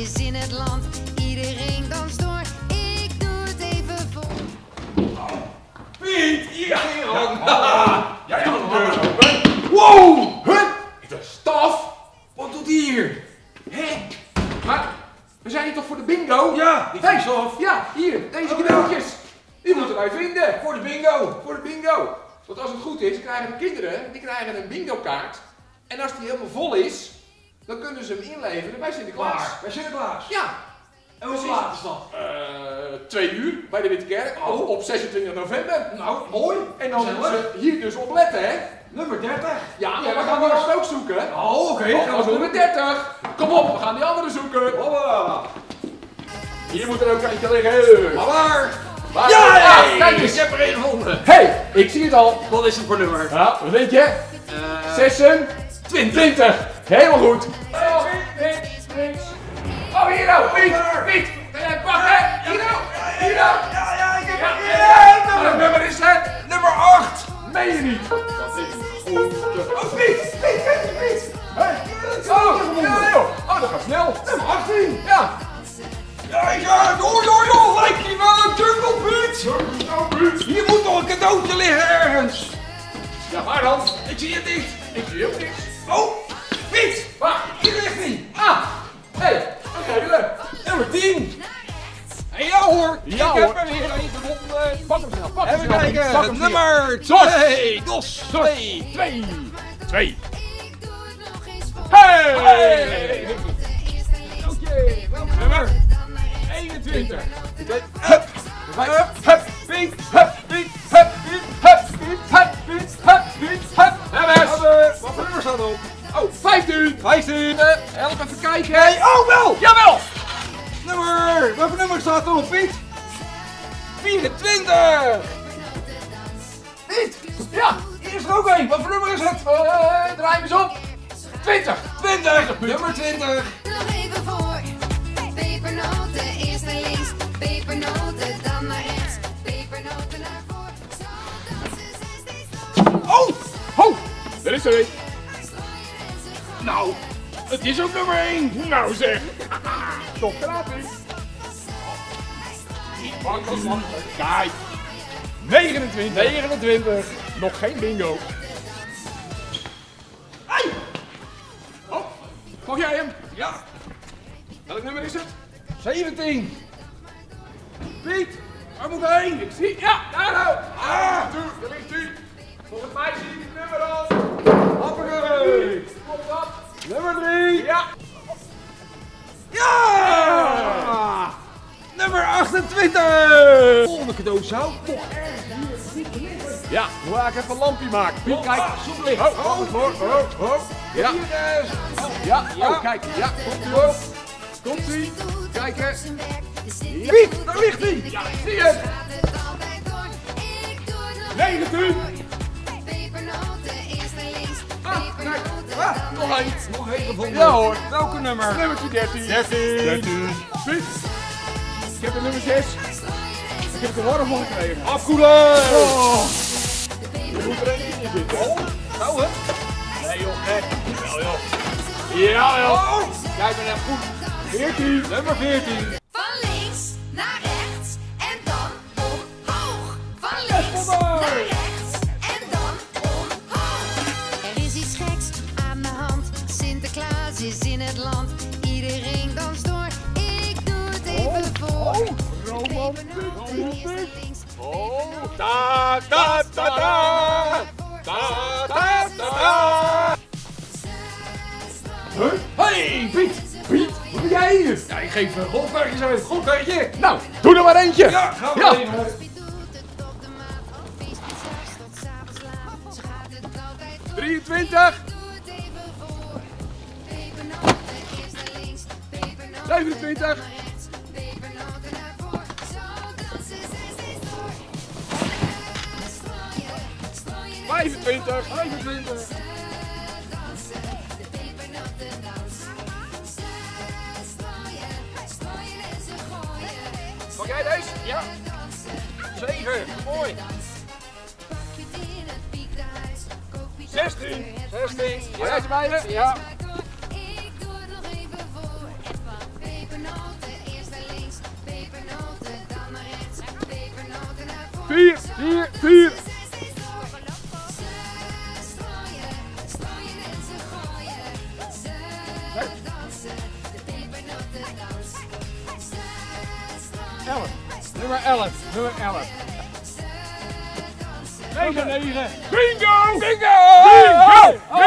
is in het land, iedereen danst door. Ik doe het even voor. Piet, hier ja, ging ja, Jij doet de deur open. Wow! Huh? Staf? Wat doet hij hier? Hé? Maar, we zijn hier toch voor de bingo? Ja, ik of? staf. Ja, hier, deze oh, cadeautjes. Die moeten wij vinden. Voor de bingo. Voor de bingo. Want als het goed is, krijgen de kinderen die krijgen een bingo kaart. En als die helemaal vol is, dan kunnen ze hem inleveren bij Sinterklaas. Klaar. Bij Sinterklaas. Ja, En hoe laat is dat? eh, twee uur bij de Witte Kerk Oh. op 26 november. Nou, mooi. En dan moeten ze hier dus op letten, hè? Nummer 30. Ja, we gaan eerst wel- ook zoeken. Oh, oké. Oh, gaan dat we is nummer 30. Kom op, we gaan die andere zoeken. Hoppa. Hier moet er ook eentje liggen. Maar waar? Waar? Ja, Ah, kijk eens. Ik heb er een gevonden. Hé, hey, ik zie het al. Wat is het voor nummer? Ja, wat denk je? Eh, 26. 20. Helemaal goed. Oh, hier nou. Piet, Piet. Kan jij? Hier nou. Hier nou. Ja, ja, ik heb Ja, er nummer is? Nummer 8. Meen je niet? Dat is grote... Oh, Piet. Piet, Piet, Piet. Hey. Oh. Oh, dat gaat snel. Nummer 18. Ja. Ja, ja, joh, joh, joh. Lijkt hier wel een tunnelpunt. Hier moet nog een cadeautje liggen ergens. Ja, waar dan? Ik zie het niet. Ik zie ook niks. Snel. nummer Dos. 2. Dos 2. Twee. Twee. Ik doe het nog eens voor. Hey! Hey. Oké, welk nummer? 21. Hup, hup, hup, Piet, hup, Piet, hup, Piet, hup, Piet, hup, Piet, hup, Piet, hup. Hebben. Wat voor nummer staat erop? Oh, 15. 15. Help even kijken. Nee, oh wel. Jawel. Nummer, wat voor nummer staat erop, Piet? 24. Niet. Ja. Hier is er ook een. Wat voor nummer is het? Eh, draai hem eens op. 20. 20. Nummer 20. Nog even voor. Pepernoten eerst naar links. Pepernoten dan naar rechts. Pepernoten naar steeds Oh. Ho. Er is er een. Nou, het is ook nummer 1. Nou zeg. Toch gratis. Kijk. 29. 29. Nog geen bingo. Hey. Oh. Mag jij hem? Ja, Welk nummer is het? 17. Piet, waar moet hij heen? Ik zie. Ja, daar nou. Ah. Daar ligt u. Volgens mij zie ik het nummer al. Hoppakee. Komt dat? Nummer 3. Ja. Ja! 28. Volgende cadeau zou toch Ja, moet ik even een lampje maken. Piet, kijk. Zoek licht. Oh, oh, oh, oh, oh. Ja, Hier is. ja, oh, kijk. Ja, komt u op. Komt ie. Kijken. Piet, daar ligt hij. Ja, zie je nog 19. Pepernoten eerst naar links. Ah, kijk. Ah, nog één. Nog één gevonden. Ja, hoor. Welke nummer? Nummertje 13. 13. 13. Piet. Ik heb de nummer 6. Ik heb de warm van gekregen. Afkoelen. Oh. Er moet er in zitten. Oh. Nou, hè? Nee joh, gek. Wel joh. Jawel. Oh. Jij bent echt goed. 14. Nummer 14. Van links naar rechts en dan omhoog. Van links naar rechts en dan omhoog. Er is iets geks aan de hand. Sinterklaas is in het land. Iedereen danst voor. Roman, Oh, Ta-da-da! Ta-da-da-da! da Hey, Piet! Piet, wat ben jij hier? Ja, ik geef een golfwerkjes uit. golfkartje! Nou, doe er maar eentje! Ja, ga maar ja. Drieëntwintig! 25! 25. 25. Pak jij deze? Ja. 7. Mooi. 16. 16. Ja. meiden? Ja. Vier. Ellen. They were Ellen. They were Ellen. Bingo! Bingo! Bingo! Bingo!